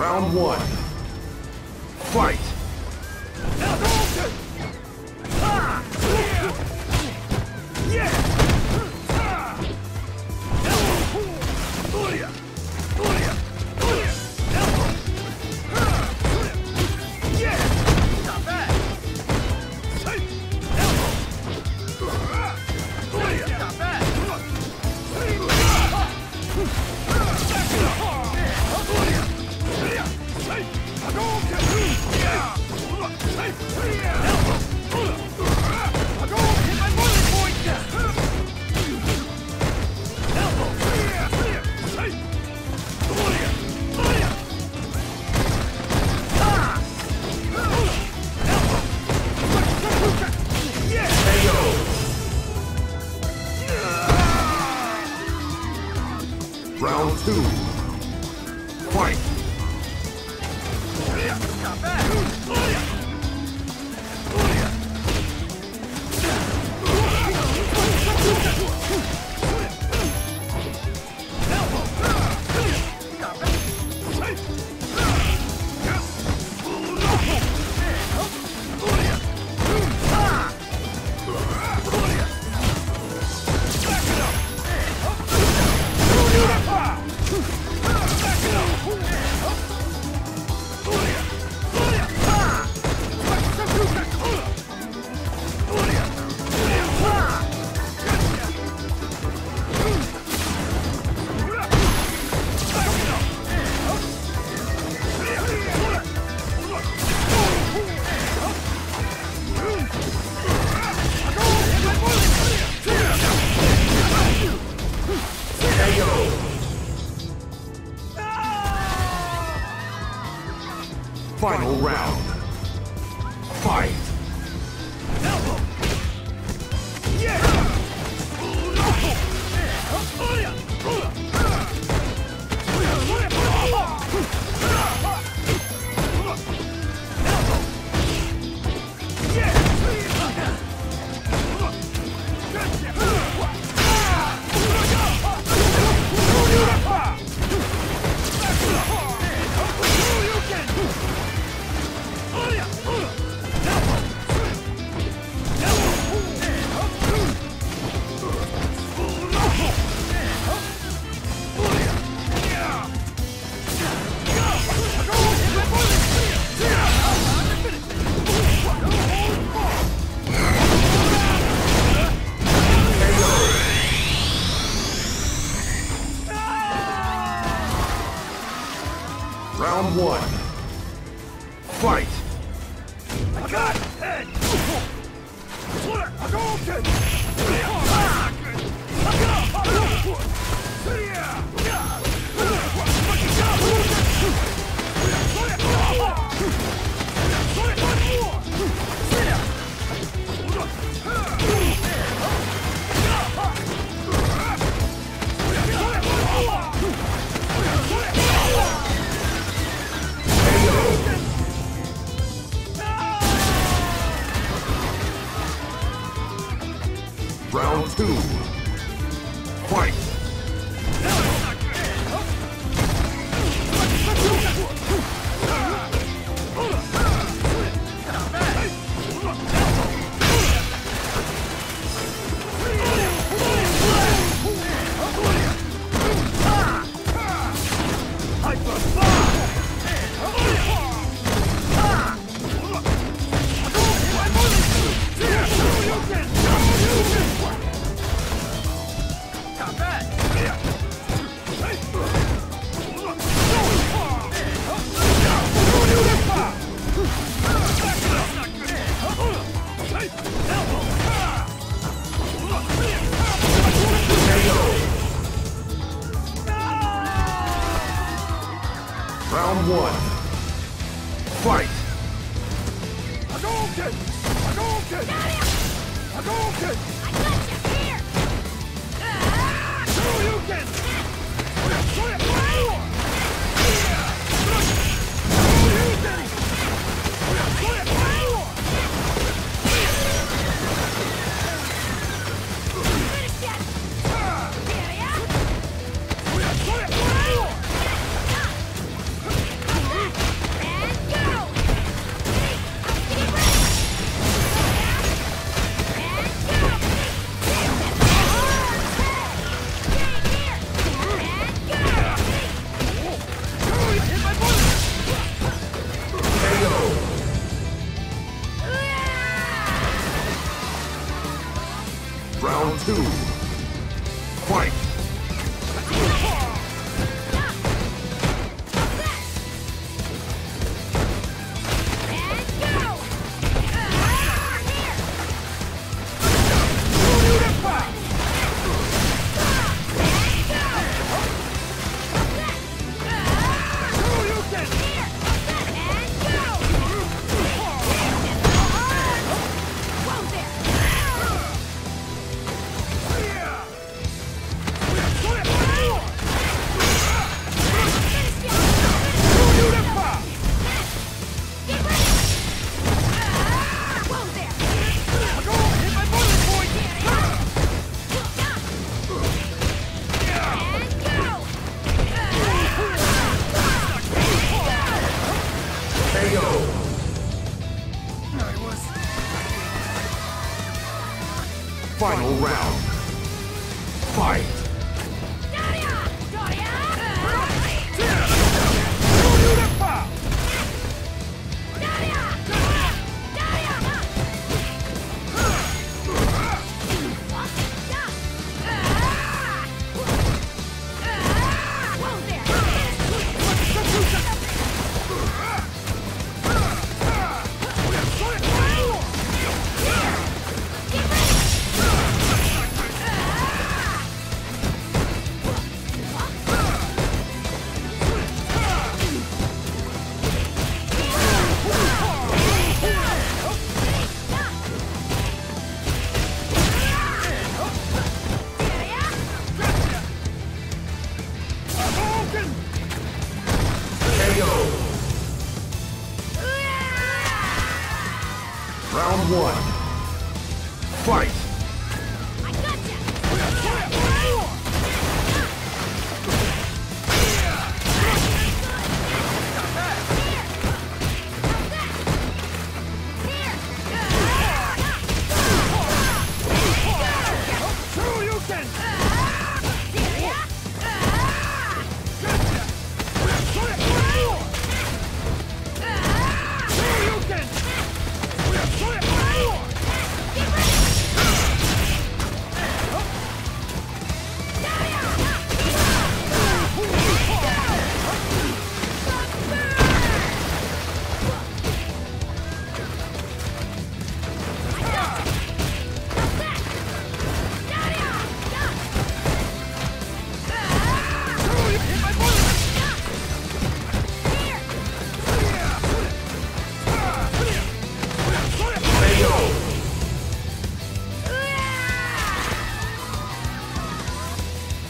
Round one. Fight!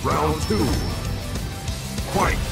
Round two. Fight!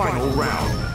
Final round.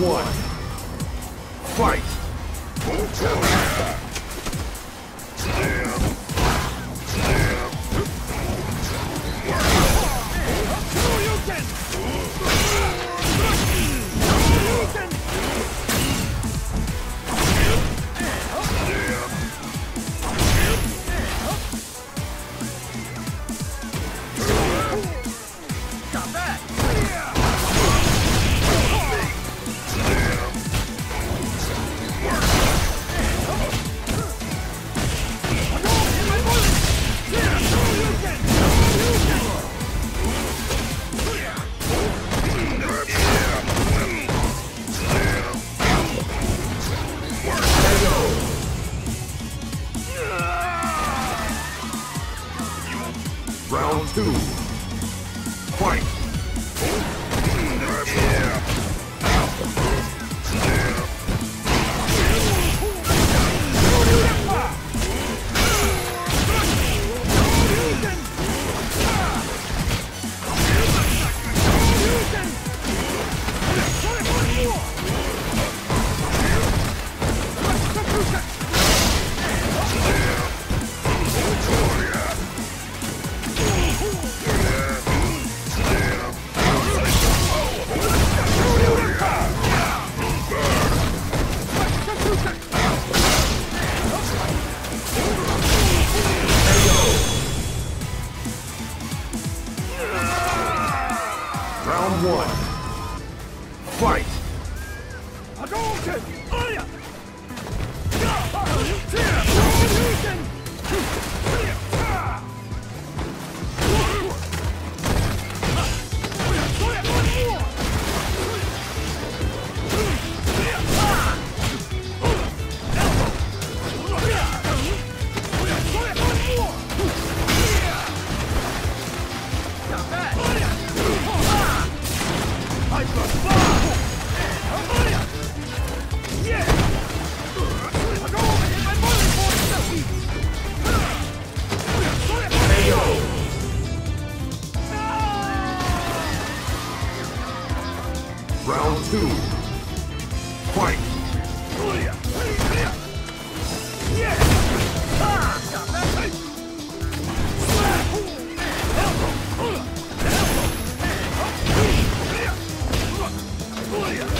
One. Final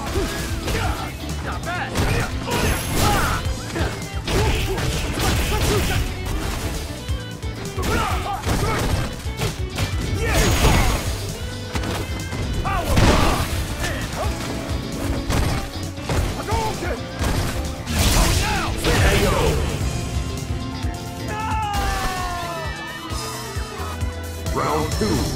Round two.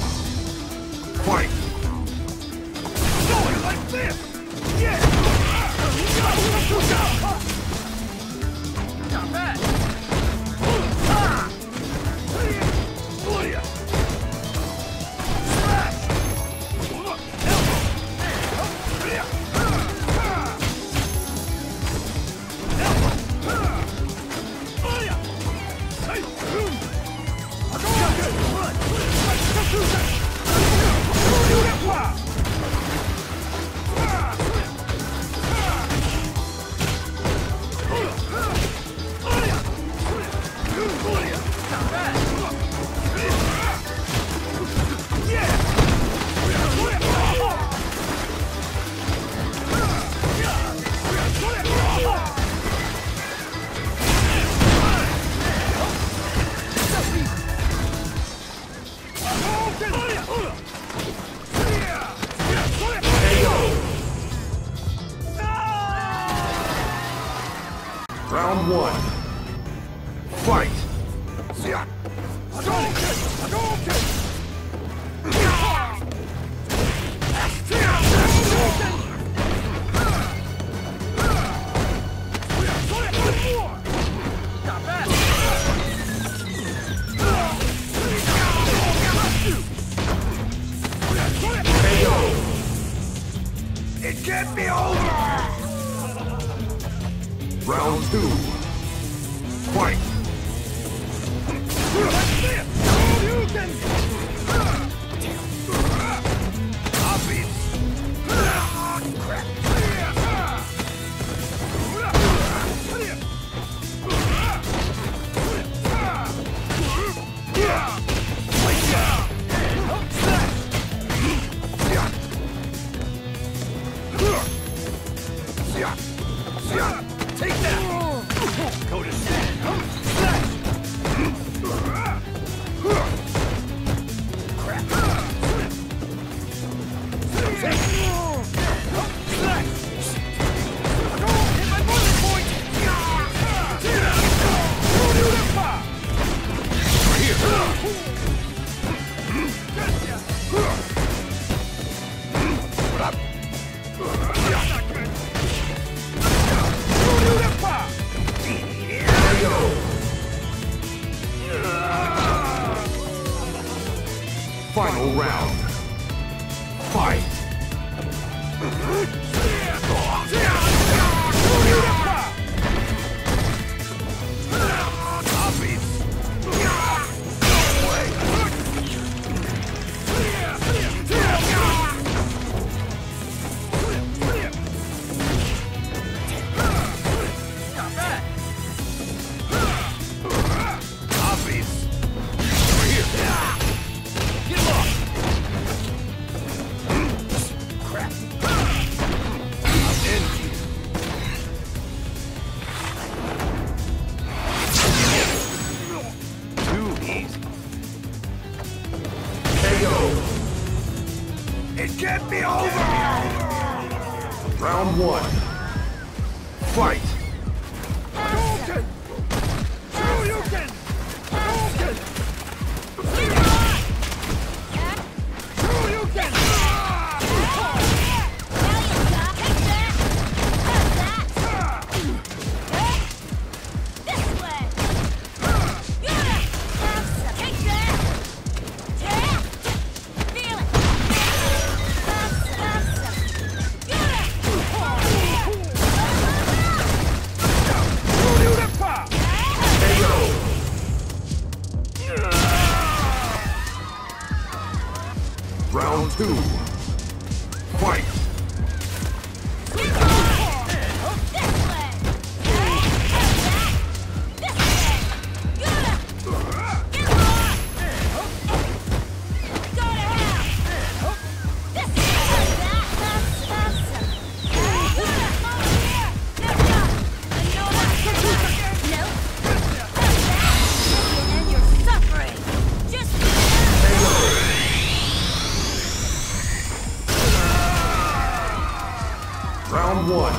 One.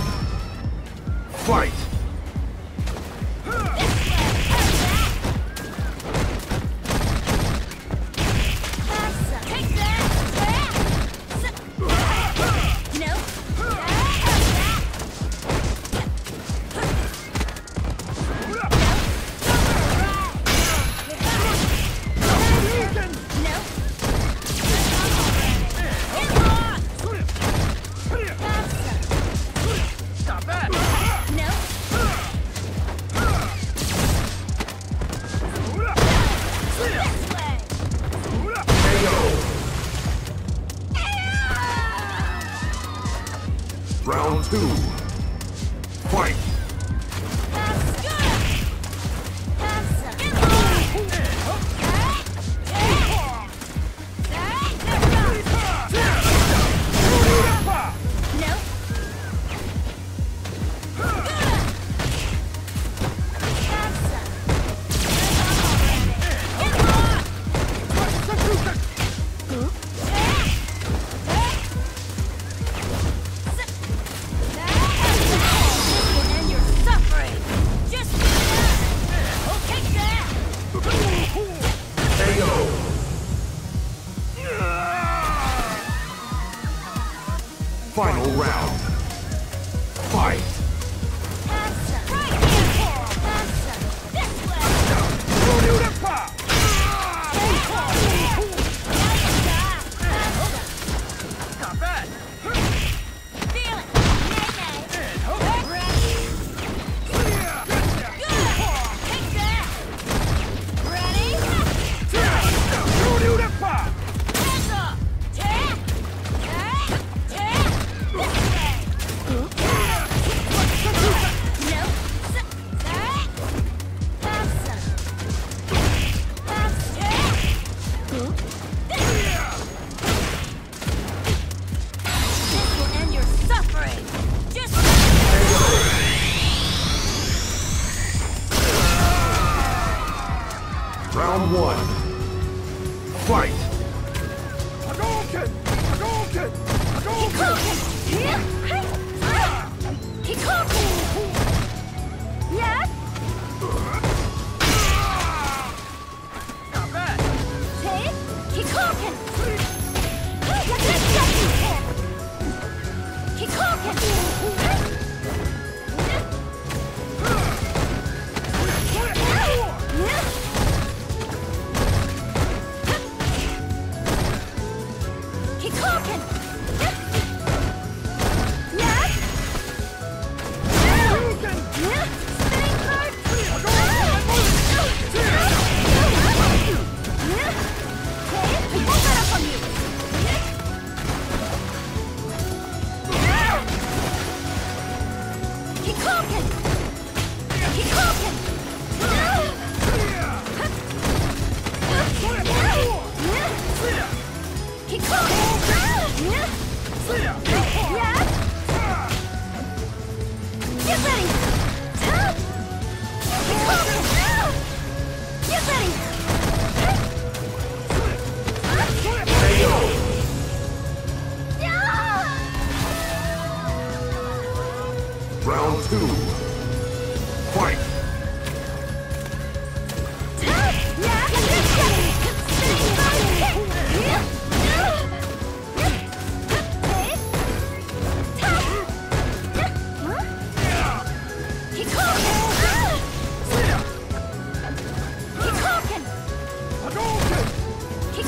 Fight!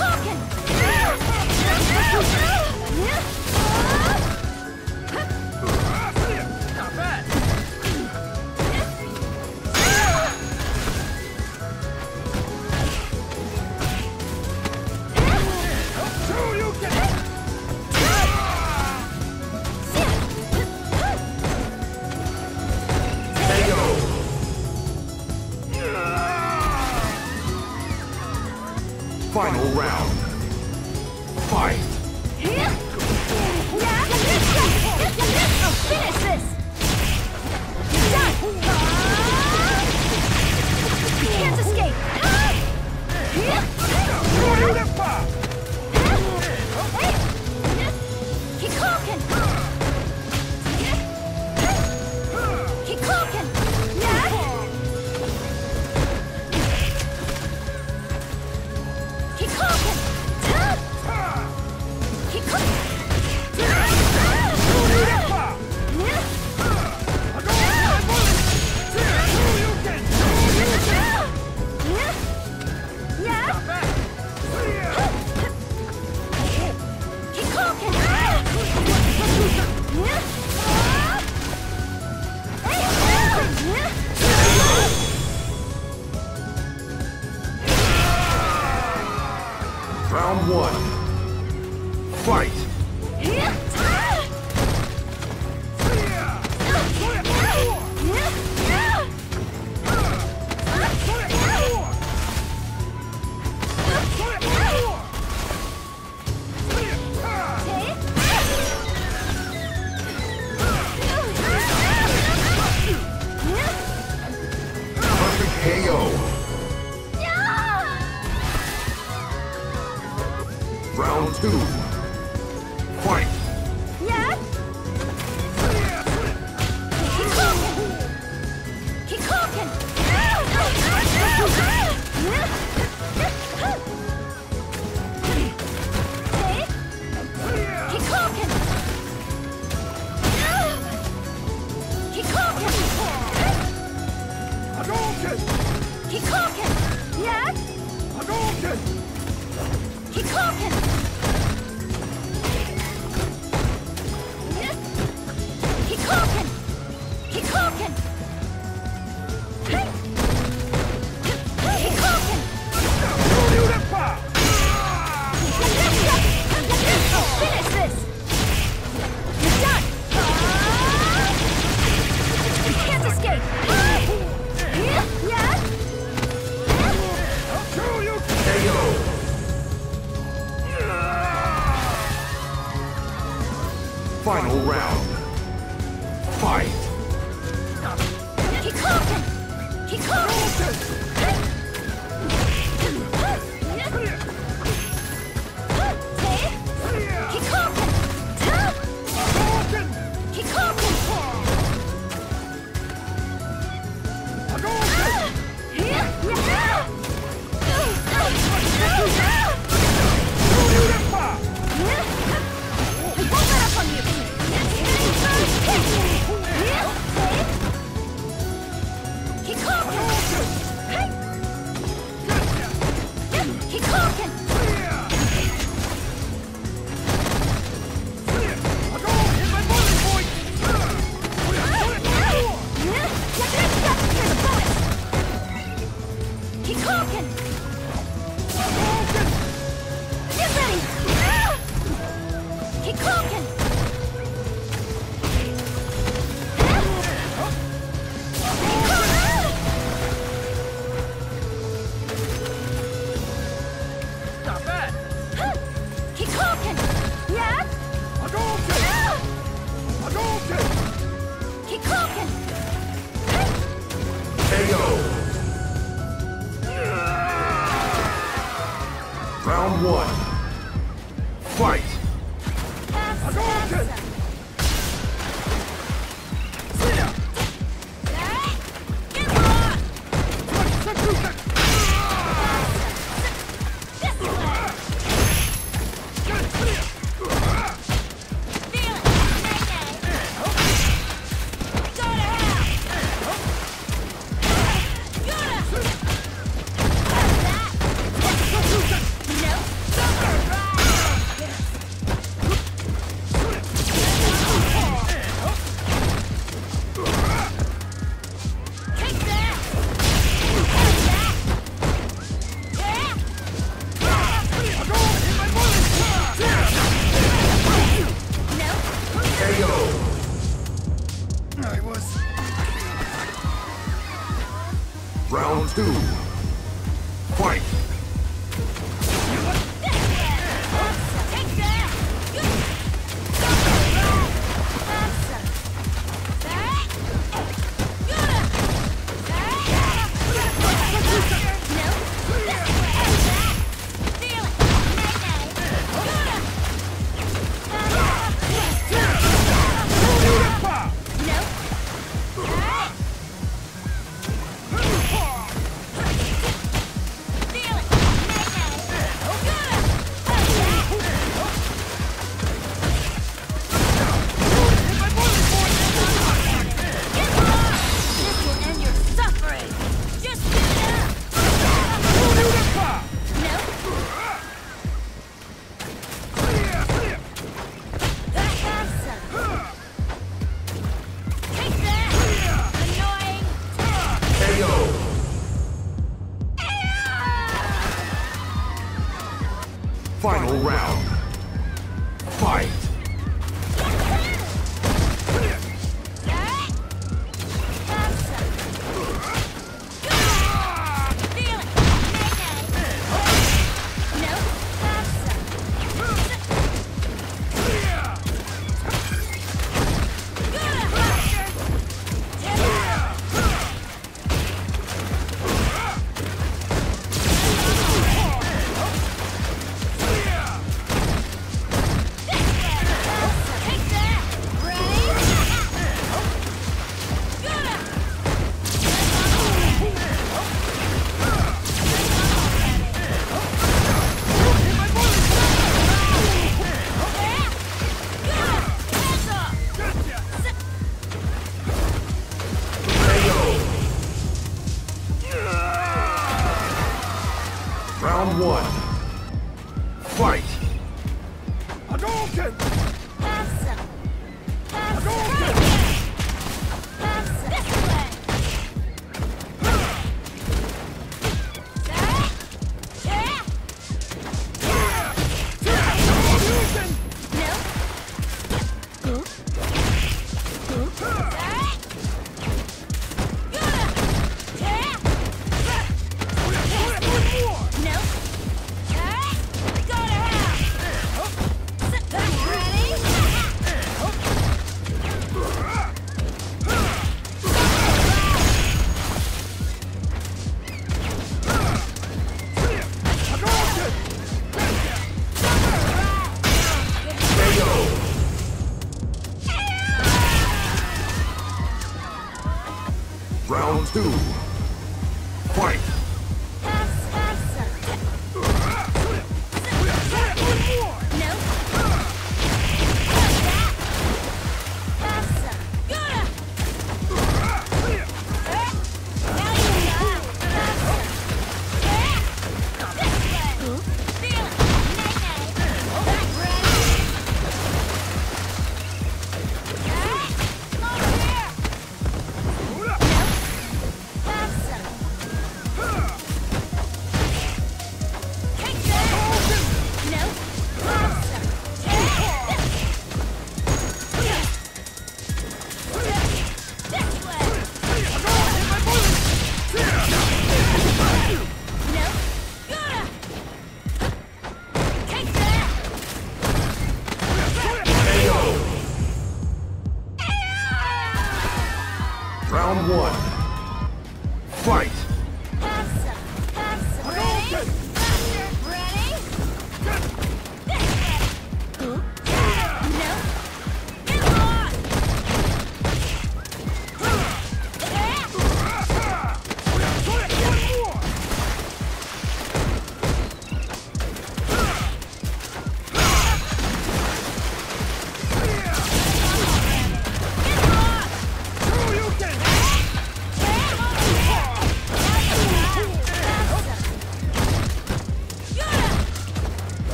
Hadouken! One.